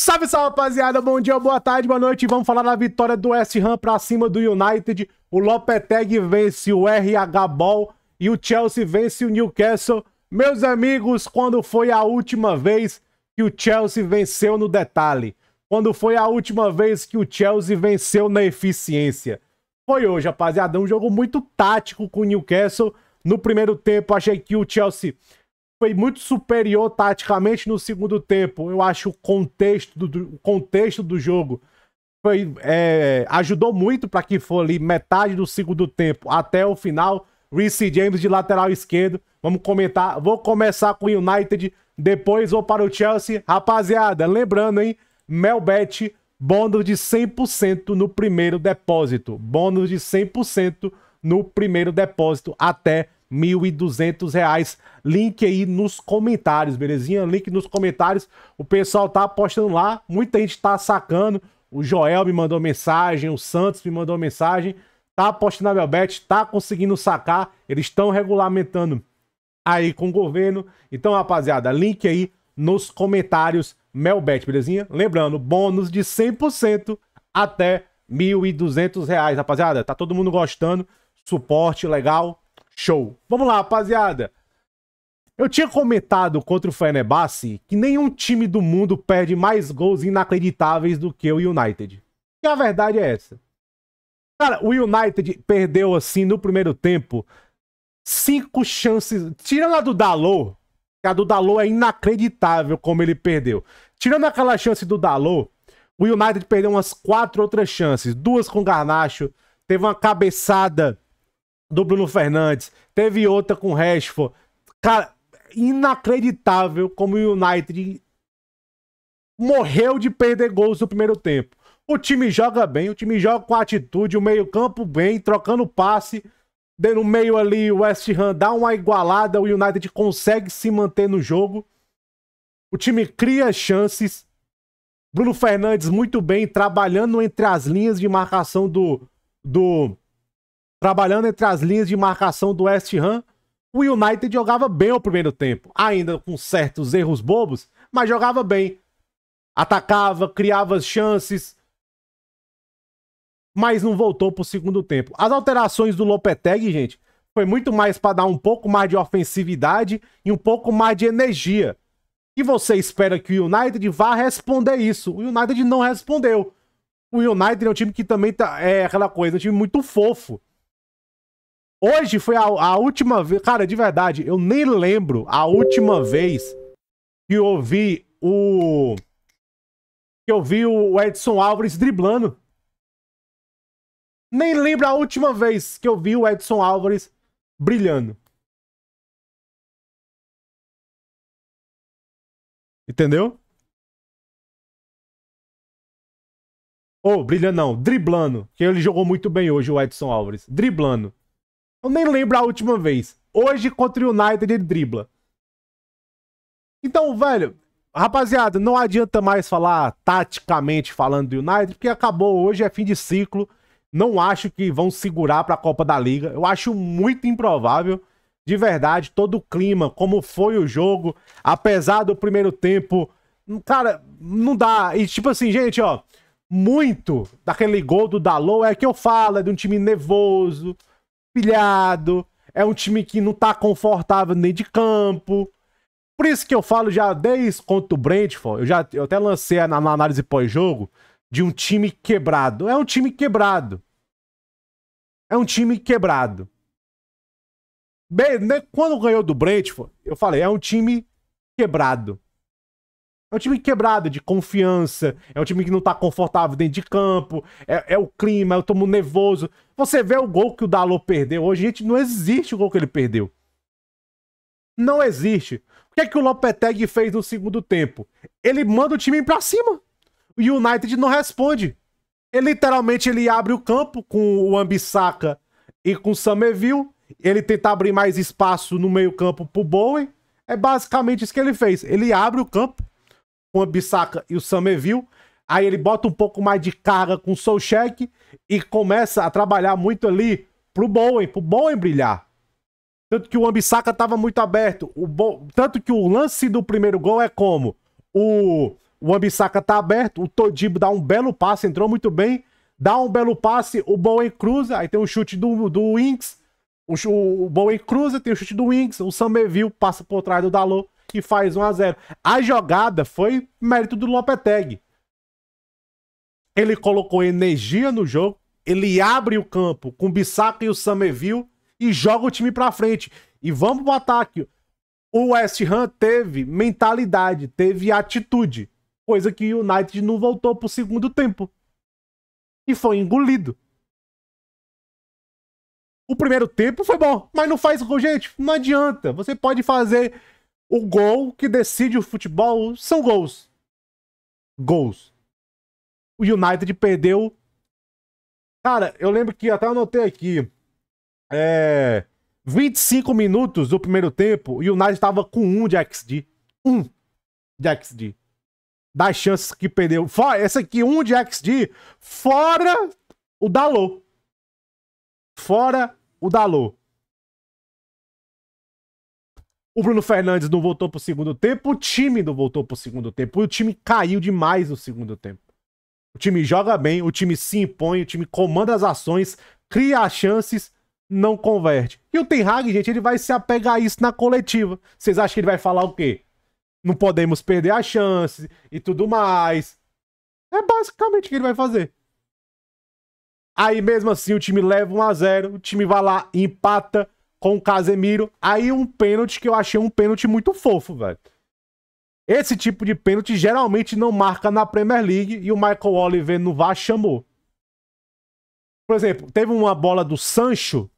Salve, salve, rapaziada. Bom dia, boa tarde, boa noite. Vamos falar da vitória do West Ham pra cima do United. O Lopetegui vence o RH Ball e o Chelsea vence o Newcastle. Meus amigos, quando foi a última vez que o Chelsea venceu no detalhe? Quando foi a última vez que o Chelsea venceu na eficiência? Foi hoje, rapaziada. Um jogo muito tático com o Newcastle. No primeiro tempo, achei que o Chelsea foi muito superior taticamente no segundo tempo. Eu acho o contexto do, o contexto do jogo foi, é, ajudou muito para que for ali metade do segundo tempo até o final. Reece James de lateral esquerdo. Vamos comentar. Vou começar com o United, depois vou para o Chelsea. Rapaziada, lembrando, hein? Melbet, bônus de 100% no primeiro depósito. Bônus de 100% no primeiro depósito até 1.200 reais. Link aí nos comentários, belezinha? Link nos comentários. O pessoal tá apostando lá, muita gente tá sacando. O Joel me mandou mensagem, o Santos me mandou mensagem. Tá apostando na Belbet, tá conseguindo sacar. Eles estão regulamentando aí com o governo. Então, rapaziada, link aí nos comentários Melbet, belezinha? Lembrando, bônus de 100% até R$ 1.200, rapaziada. Tá todo mundo gostando. Suporte legal, Show. Vamos lá, rapaziada. Eu tinha comentado contra o Fenerbahçe que nenhum time do mundo perde mais gols inacreditáveis do que o United. E a verdade é essa. Cara, o United perdeu assim no primeiro tempo cinco chances. Tirando a do Dalot, a do Dalot é inacreditável como ele perdeu. Tirando aquela chance do Dalot, o United perdeu umas quatro outras chances. Duas com Garnacho, teve uma cabeçada do Bruno Fernandes, teve outra com o Rashford. Cara, inacreditável como o United morreu de perder gols no primeiro tempo. O time joga bem, o time joga com atitude, o meio-campo bem, trocando passe. No meio ali, o West Ham dá uma igualada, o United consegue se manter no jogo. O time cria chances. Bruno Fernandes muito bem, trabalhando entre as linhas de marcação do, do trabalhando entre as linhas de marcação do West Ham, o United jogava bem o primeiro tempo, ainda com certos erros bobos, mas jogava bem. Atacava, criava chances, mas não voltou pro segundo tempo. As alterações do Lopetegui, gente, foi muito mais para dar um pouco mais de ofensividade e um pouco mais de energia. E você espera que o United vá responder isso. O United não respondeu. O United é um time que também tá, é aquela coisa, um time muito fofo. Hoje foi a, a última vez. Cara, de verdade, eu nem lembro a última vez que eu vi o. Que eu vi o Edson Álvares driblando. Nem lembro a última vez que eu vi o Edson Álvares brilhando. Entendeu? Ou oh, brilhando não, driblando. Que ele jogou muito bem hoje, o Edson Álvares. Driblando. Eu nem lembro a última vez. Hoje contra o United ele dribla. Então, velho, rapaziada, não adianta mais falar taticamente falando do United, porque acabou hoje, é fim de ciclo. Não acho que vão segurar para a Copa da Liga. Eu acho muito improvável. De verdade, todo o clima, como foi o jogo, apesar do primeiro tempo, cara, não dá. E tipo assim, gente, ó, muito daquele gol do Dalot é que eu falo, é de um time nervoso, pilhado, é um time que não tá confortável nem de campo. Por isso que eu falo já desde contra o Brentford, eu já eu até lancei na, na análise pós-jogo de um time quebrado. É um time quebrado. É um time quebrado. Bem, né, quando ganhou do Brentford, eu falei, é um time quebrado. É um time quebrado de confiança. É um time que não tá confortável dentro de campo. É, é o clima, eu tomo nervoso. Você vê o gol que o Dalot perdeu hoje, gente, não existe o gol que ele perdeu. Não existe. O que é que o Lopetegui fez no segundo tempo? Ele manda o time pra cima. O United não responde. Ele literalmente ele abre o campo com o Ambissaca e com o Samerville. Ele tenta abrir mais espaço no meio-campo pro Bowen. É basicamente isso que ele fez. Ele abre o campo com a Bissaka e o Sameville. Aí ele bota um pouco mais de carga com o Solcheck e começa a trabalhar muito ali pro Bowen, pro Bowen brilhar. Tanto que o Ambissaca tava muito aberto. O Bo... Tanto que o lance do primeiro gol é como? O o Ambissaca tá aberto, o Todibo dá um belo passe, entrou muito bem, dá um belo passe, o Bowen cruza, aí tem o chute do, do Wings, o, o Bowen cruza, tem o chute do Wings, o Sameville passa por trás do Dalot e faz 1 a 0 A jogada foi mérito do Lopetegui. Ele colocou energia no jogo, ele abre o campo com o Bissaka e o Sameville e joga o time pra frente. E vamos pro ataque. O West Ham teve mentalidade, teve atitude, coisa que o United não voltou pro segundo tempo. E foi engolido. O primeiro tempo foi bom, mas não faz gol, gente. Não adianta. Você pode fazer o gol que decide o futebol. São gols. Gols. O United perdeu. Cara, eu lembro que até anotei aqui. É. 25 minutos do primeiro tempo, o United estava com um de XD. Um de XD. Das chances que perdeu. Fora, esse aqui, um de XD, fora o Dalô. Fora o Dalô. O Bruno Fernandes não voltou pro segundo tempo, o time não voltou pro segundo tempo. O time caiu demais no segundo tempo. O time joga bem, o time se impõe, o time comanda as ações, cria chances, não converte. E o Ten Hag, gente, ele vai se apegar a isso na coletiva. Vocês acham que ele vai falar o quê? Não podemos perder a chance e tudo mais. É basicamente o que ele vai fazer. Aí mesmo assim o time leva 1 a 0, o time vai lá empata com o Casemiro. Aí um pênalti que eu achei um pênalti muito fofo, velho. Esse tipo de pênalti geralmente não marca na Premier League e o Michael Oliver no VAR chamou. Por exemplo, teve uma bola do Sancho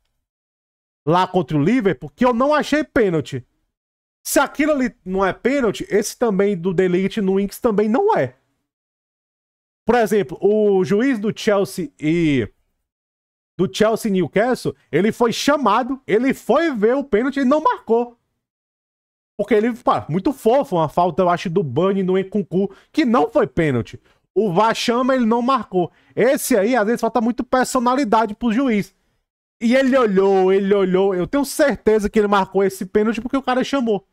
lá contra o Liverpool, que eu não achei pênalti. Se aquilo ali não é pênalti, esse também do Delete no Inks também não é. Por exemplo, o juiz do Chelsea e do Chelsea Newcastle, ele foi chamado, ele foi ver o pênalti e não marcou. Porque ele, pá, muito fofo, uma falta, eu acho, do Bunny no Enkunku, que não foi pênalti. O VAR chama, ele não marcou. Esse aí, às vezes, falta muito personalidade pro juiz. E ele olhou, ele olhou. Eu tenho certeza que ele marcou esse pênalti porque o cara chamou.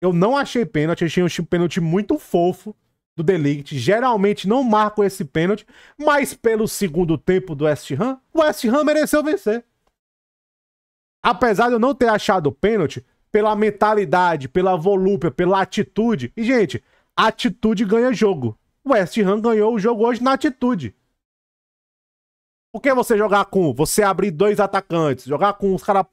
Eu não achei pênalti, achei um pênalti muito fofo do Delict. Geralmente não marco esse pênalti, mas pelo segundo tempo do West Ham, o West Ham mereceu vencer. Apesar de eu não ter achado o pênalti, pela mentalidade, pela volúpia, pela atitude. E, gente, atitude ganha jogo. O West Ham ganhou o jogo hoje na atitude. Por que você jogar com. Você abrir dois atacantes, jogar com os caras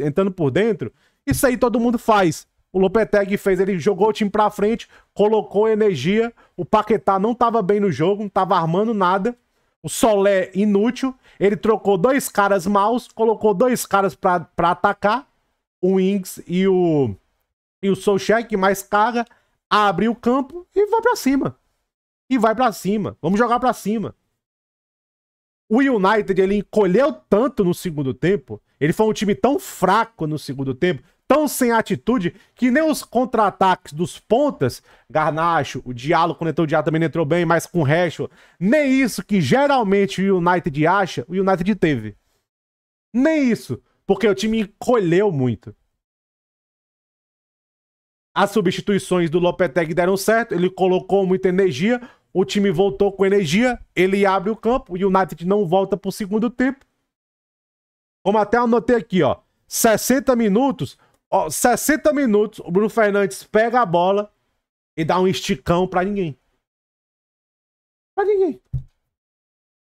entrando por dentro? Isso aí todo mundo faz. O Lopetegui fez, ele jogou o time pra frente, colocou energia. O Paquetá não tava bem no jogo, não tava armando nada. O Solé inútil. Ele trocou dois caras maus, colocou dois caras pra, pra atacar. O Ings e o. E o Solskjaer, que mais caga. Abre o campo e vai pra cima. E vai pra cima. Vamos jogar pra cima. O United, ele encolheu tanto no segundo tempo, ele foi um time tão fraco no segundo tempo, tão sem atitude, que nem os contra-ataques dos pontas, Garnacho, o Diallo, quando entrou o Diallo também entrou bem, mas com o resto, nem isso que geralmente o United acha, o United teve. Nem isso, porque o time encolheu muito. As substituições do Lopetegui deram certo, ele colocou muita energia, o time voltou com energia, ele abre o campo, o United não volta pro segundo tempo. Como até anotei aqui, ó. 60 minutos, ó, 60 minutos, o Bruno Fernandes pega a bola e dá um esticão para ninguém. Pra ninguém.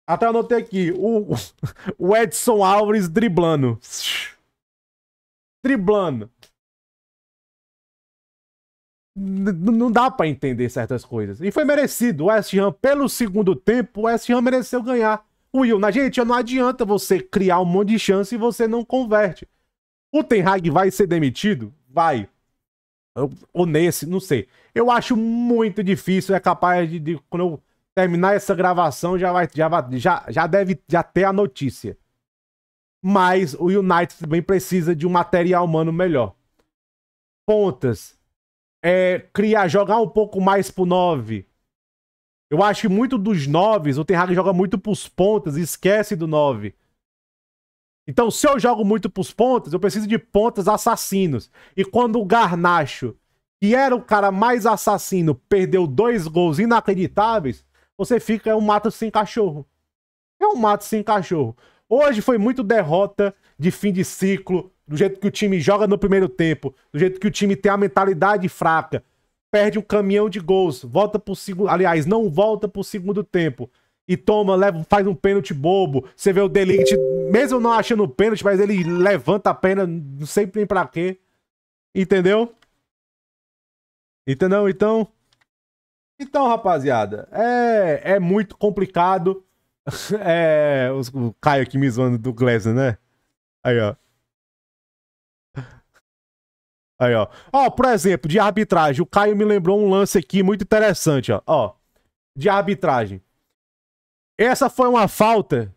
Até anotei aqui, o, o Edson Alves driblando. Driblando não dá para entender certas coisas. E foi merecido. O West Ham, pelo segundo tempo, o West Ham mereceu ganhar. Will, na gente, não adianta você criar um monte de chance e você não converte. O Ten Hag vai ser demitido? Vai. Ou nesse, não sei. Eu acho muito difícil, é capaz de, de quando eu terminar essa gravação, já vai, já, já, já deve já ter a notícia. Mas o United também precisa de um material humano melhor. Pontas, é, criar, jogar um pouco mais pro 9. Eu acho que muito dos 9, o Ten Hag joga muito pros pontas esquece do 9. Então, se eu jogo muito pros pontas, eu preciso de pontas assassinos. E quando o Garnacho que era o cara mais assassino, perdeu dois gols inacreditáveis, você fica é um mato sem cachorro. É um mato sem cachorro. Hoje foi muito derrota de fim de ciclo, do jeito que o time joga no primeiro tempo, do jeito que o time tem a mentalidade fraca, perde um caminhão de gols, volta pro segundo, aliás, não volta pro segundo tempo e toma, leva, faz um pênalti bobo. Você vê o Delite, mesmo não achando pênalti, mas ele levanta a pena, não sei nem pra quê. Entendeu? Entendeu? Então, então, rapaziada, é, é muito complicado. É, o Caio aqui me zoando do Glesner, né? Aí, ó. Aí, ó. Ó, por exemplo, de arbitragem. O Caio me lembrou um lance aqui muito interessante, ó. Ó, de arbitragem. Essa foi uma falta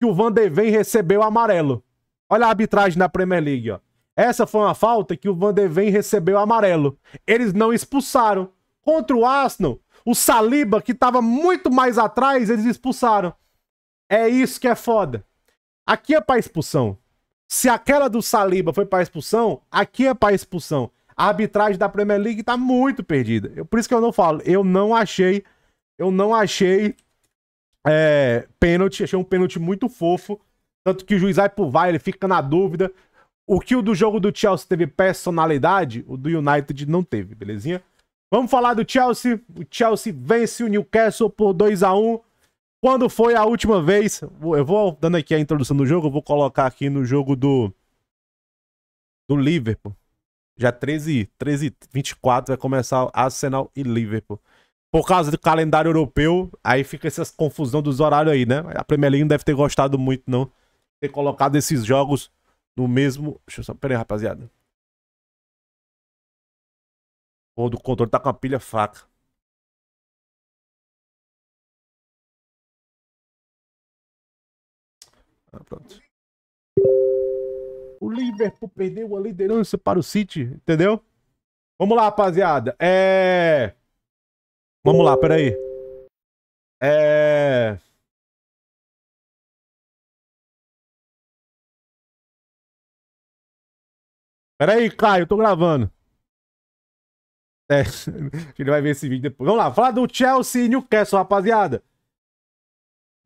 que o Van de Ven recebeu amarelo. Olha a arbitragem da Premier League, ó. Essa foi uma falta que o Van de Ven recebeu amarelo. Eles não expulsaram. Contra o Arsenal, o Saliba, que estava muito mais atrás, eles expulsaram. É isso que é foda. Aqui é pra expulsão. Se aquela do Saliba foi pra expulsão, aqui é pra expulsão. A arbitragem da Premier League tá muito perdida. Eu, por isso que eu não falo. Eu não achei. Eu não achei. É, pênalti. Achei um pênalti muito fofo. Tanto que o juiz vai pro vai, ele fica na dúvida. O que o do jogo do Chelsea teve personalidade, o do United não teve, belezinha? Vamos falar do Chelsea. O Chelsea vence o Newcastle por 2 a 1 Quando foi a última vez? Eu vou dando aqui a introdução do jogo, eu vou colocar aqui no jogo do do Liverpool. Já 13, 13 24 vai começar Arsenal e Liverpool. Por causa do calendário europeu, aí fica essa confusão dos horários aí, né? A Premier League não deve ter gostado muito, não. Ter colocado esses jogos no mesmo. Deixa eu só. Pera aí, rapaziada. O do controle tá com a pilha fraca. Ah, pronto. O Liverpool perdeu a liderança para o City, entendeu? Vamos lá, rapaziada. É. Vamos lá, peraí. É. Peraí, Caio, eu tô gravando. É, ele vai ver esse vídeo depois. Vamos lá, falar do Chelsea e Newcastle, rapaziada.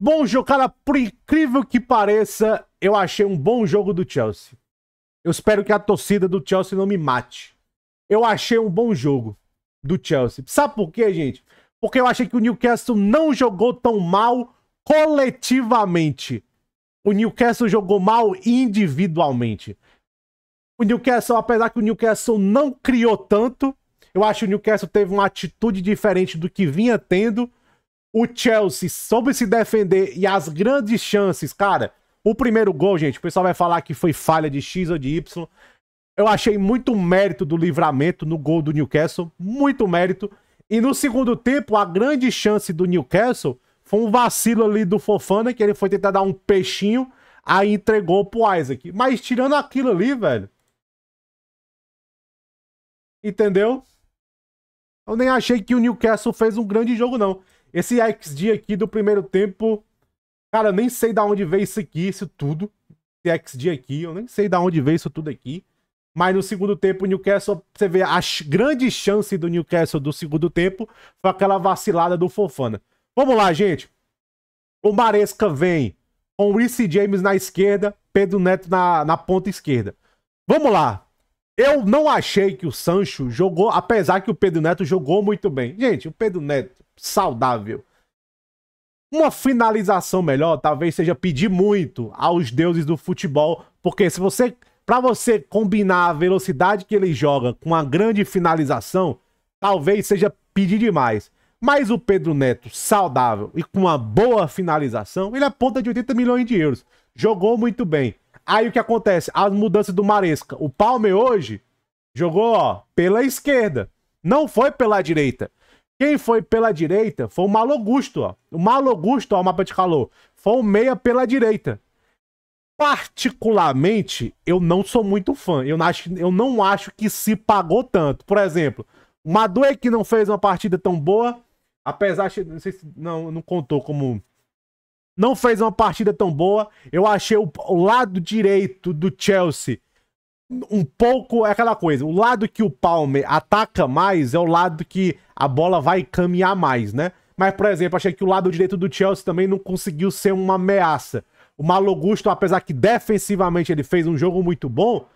Bom jogo, cara, por incrível que pareça, eu achei um bom jogo do Chelsea. Eu espero que a torcida do Chelsea não me mate. Eu achei um bom jogo do Chelsea. Sabe por quê, gente? Porque eu achei que o Newcastle não jogou tão mal coletivamente. O Newcastle jogou mal individualmente. O Newcastle, apesar que o Newcastle não criou tanto, eu acho que o Newcastle teve uma atitude diferente do que vinha tendo. O Chelsea soube se defender e as grandes chances, cara. O primeiro gol, gente, o pessoal vai falar que foi falha de X ou de Y. Eu achei muito mérito do livramento no gol do Newcastle, muito mérito. E no segundo tempo, a grande chance do Newcastle foi um vacilo ali do Fofana, que ele foi tentar dar um peixinho, aí entregou pro Isaac. Mas tirando aquilo ali, velho. Entendeu? Eu nem achei que o Newcastle fez um grande jogo, não. Esse XG aqui do primeiro tempo, cara, eu nem sei da onde veio isso aqui, isso tudo. Esse XG aqui, eu nem sei da onde veio isso tudo aqui. Mas no segundo tempo, o Newcastle, você vê a grande chance do Newcastle do segundo tempo foi aquela vacilada do Fofana. Vamos lá, gente. O Maresca vem com o Reece James na esquerda, Pedro Neto na, na ponta esquerda. Vamos lá. Eu não achei que o Sancho jogou, apesar que o Pedro Neto jogou muito bem. Gente, o Pedro Neto, saudável. Uma finalização melhor talvez seja pedir muito aos deuses do futebol, porque se você, para você combinar a velocidade que ele joga com a grande finalização, talvez seja pedir demais. Mas o Pedro Neto, saudável e com uma boa finalização, ele é ponta de 80 milhões de euros. Jogou muito bem. Aí o que acontece? As mudanças do Maresca. O Palme hoje jogou, ó, pela esquerda. Não foi pela direita. Quem foi pela direita foi o Malogusto, ó. O Malogusto, ó, o mapa de calor. Foi o meia pela direita. Particularmente, eu não sou muito fã. Eu não acho, eu não acho que se pagou tanto. Por exemplo, o Madue que não fez uma partida tão boa, apesar de. Não sei se não, não contou como não fez uma partida tão boa. Eu achei o, o lado direito do Chelsea um pouco é aquela coisa. O lado que o Palmer ataca mais é o lado que a bola vai caminhar mais, né? Mas, por exemplo, achei que o lado direito do Chelsea também não conseguiu ser uma ameaça. O Malogusto, apesar que defensivamente ele fez um jogo muito bom,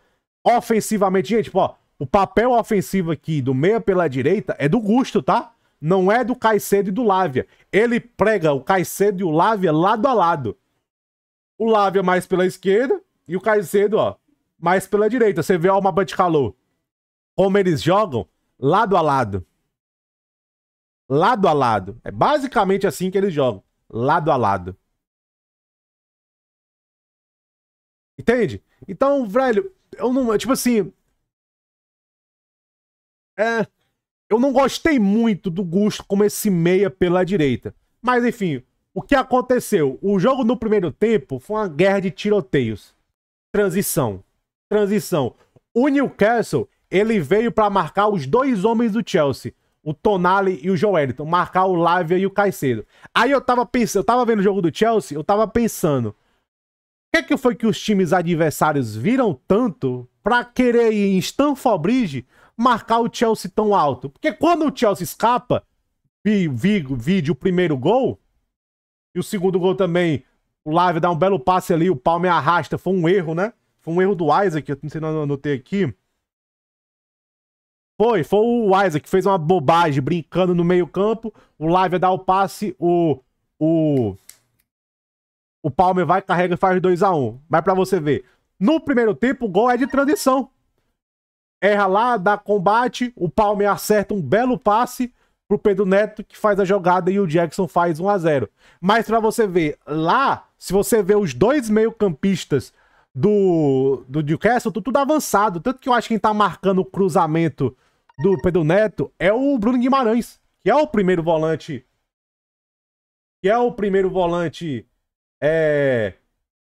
ofensivamente, gente, pô, o papel ofensivo aqui do meia pela direita é do Gusto, tá? Não é do Caicedo e do Lávia. Ele prega o Caicedo e o Lávia lado a lado. O Lávia mais pela esquerda e o Caicedo, ó, mais pela direita. Você vê ó, o mapa de calor. Como eles jogam lado a lado. Lado a lado. É basicamente assim que eles jogam. Lado a lado. Entende? Então, velho, eu não. Tipo assim. É. Eu não gostei muito do Gusto como esse meia pela direita. Mas, enfim, o que aconteceu? O jogo no primeiro tempo foi uma guerra de tiroteios. Transição. Transição. O Newcastle, ele veio para marcar os dois homens do Chelsea. O Tonali e o Joeliton. Marcar o Lavia e o Caicedo. Aí eu tava pensando, eu tava vendo o jogo do Chelsea, eu tava pensando que, que foi que os times adversários viram tanto para querer ir em Stamford Bridge marcar o Chelsea tão alto? Porque quando o Chelsea escapa, vi, vi, vi o primeiro gol, e o segundo gol também, o Live dá um belo passe ali, o Palme arrasta, foi um erro, né? Foi um erro do Isaac, eu não sei se eu anotei aqui. Foi, foi o Isaac que fez uma bobagem brincando no meio campo, o Live dá o passe, o... o o Palmer vai, carrega e faz 2 a 1 um. Mas para você ver, no primeiro tempo o gol é de transição. Erra lá, dá combate, o Palmer acerta um belo passe pro Pedro Neto que faz a jogada e o Jackson faz 1 a 0. Mas para você ver, lá, se você ver os dois meio-campistas do, do Newcastle, tudo avançado. Tanto que eu acho que quem tá marcando o cruzamento do Pedro Neto é o Bruno Guimarães, que é o primeiro volante. Que é o primeiro volante é,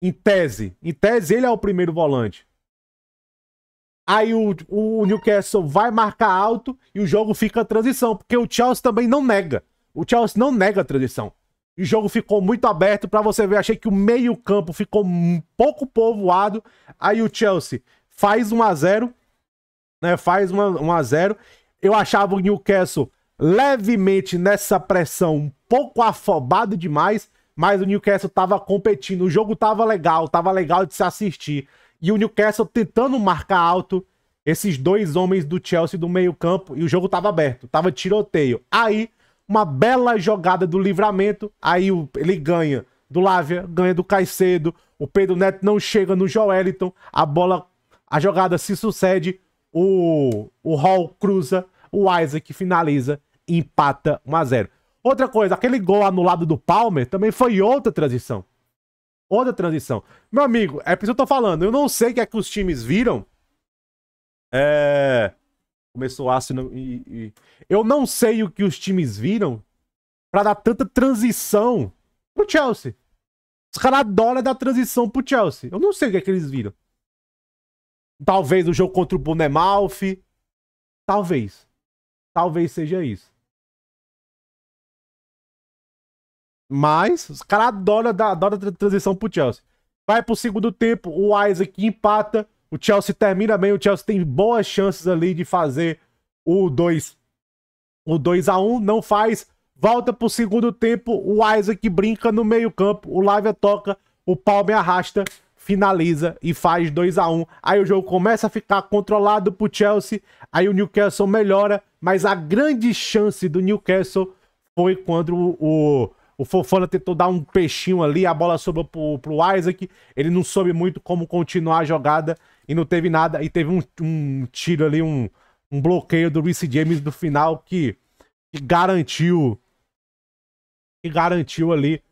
em tese, em tese ele é o primeiro volante. Aí o, o Newcastle vai marcar alto e o jogo fica a transição, porque o Chelsea também não nega. O Chelsea não nega a transição. O jogo ficou muito aberto para você ver. Achei que o meio-campo ficou um pouco povoado. Aí o Chelsea faz 1 a 0, né? Faz 1 a 0. Eu achava o Newcastle levemente nessa pressão um pouco afobado demais mas o Newcastle tava competindo, o jogo tava legal, tava legal de se assistir. E o Newcastle tentando marcar alto esses dois homens do Chelsea do meio-campo e o jogo tava aberto, tava tiroteio. Aí, uma bela jogada do livramento, aí ele ganha do Lávia, ganha do Caicedo, o Pedro Neto não chega no Joeliton, a bola, a jogada se sucede, o, o Hall cruza, o Isaac finaliza, empata 1 a 0. Outra coisa, aquele gol anulado do Palmer também foi outra transição. Outra transição. Meu amigo, é por isso que eu tô falando. Eu não sei o que é que os times viram. É. Começou ácido e, e. Eu não sei o que os times viram para dar tanta transição pro Chelsea. Os caras adoram dar transição pro Chelsea. Eu não sei o que é que eles viram. Talvez o jogo contra o Bournemouth. Talvez. Talvez seja isso. Mas os caras adoram, a transição pro Chelsea. Vai pro segundo tempo, o Isaac empata. O Chelsea termina bem. O Chelsea tem boas chances ali de fazer o 2 o 2 a 1 Não faz. Volta pro segundo tempo. O Isaac brinca no meio-campo. O Lavia toca. O Palme arrasta. Finaliza e faz 2 a 1 Aí o jogo começa a ficar controlado pro Chelsea. Aí o Newcastle melhora. Mas a grande chance do Newcastle foi quando o, o Fofana tentou dar um peixinho ali, a bola sobrou pro, pro Isaac. Ele não soube muito como continuar a jogada e não teve nada. E teve um, um tiro ali, um, um bloqueio do Reece James no final que, que garantiu. Que garantiu ali.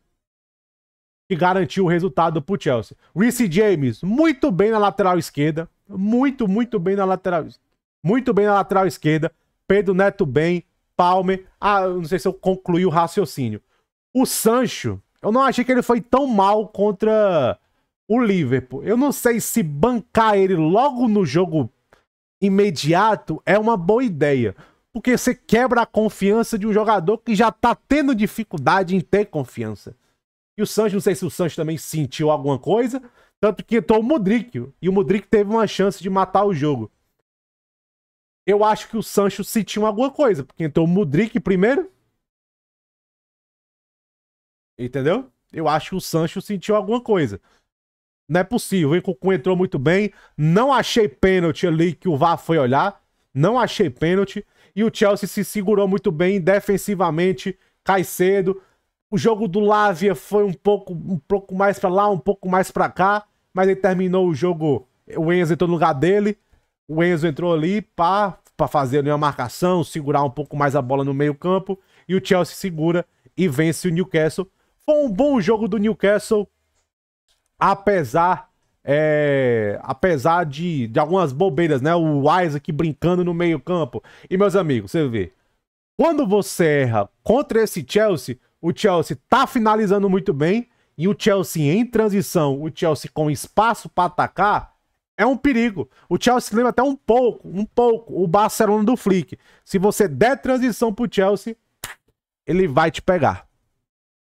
Que garantiu o resultado pro Chelsea. Reece James, muito bem na lateral esquerda. Muito, muito bem na lateral. Muito bem na lateral esquerda. Pedro Neto bem. Palmer. Ah, não sei se eu concluí o raciocínio. O Sancho, eu não achei que ele foi tão mal contra o Liverpool. Eu não sei se bancar ele logo no jogo imediato é uma boa ideia. Porque você quebra a confiança de um jogador que já tá tendo dificuldade em ter confiança. E o Sancho, não sei se o Sancho também sentiu alguma coisa, Tanto que entrou o Mudrik. E o Mudrik teve uma chance de matar o jogo. Eu acho que o Sancho sentiu alguma coisa. Porque entrou o Mudrik primeiro. Entendeu? Eu acho que o Sancho sentiu alguma coisa. Não é possível. O Encucu entrou muito bem. Não achei pênalti ali que o VAR foi olhar. Não achei pênalti. E o Chelsea se segurou muito bem defensivamente. Cai cedo. O jogo do Lavia foi um pouco, um pouco mais para lá, um pouco mais para cá. Mas ele terminou o jogo. O Enzo entrou no lugar dele. O Enzo entrou ali para fazer uma marcação, segurar um pouco mais a bola no meio-campo. E o Chelsea segura e vence o Newcastle. Foi um bom jogo do Newcastle apesar é, apesar de, de algumas bobeiras, né? O Isaac brincando no meio-campo. E, meus amigos, você vê, quando você erra contra esse Chelsea, o Chelsea tá finalizando muito bem. E o Chelsea em transição, o Chelsea com espaço para atacar, é um perigo. O Chelsea lembra até um pouco, um pouco, o Barcelona do Flick. Se você der transição pro Chelsea, ele vai te pegar.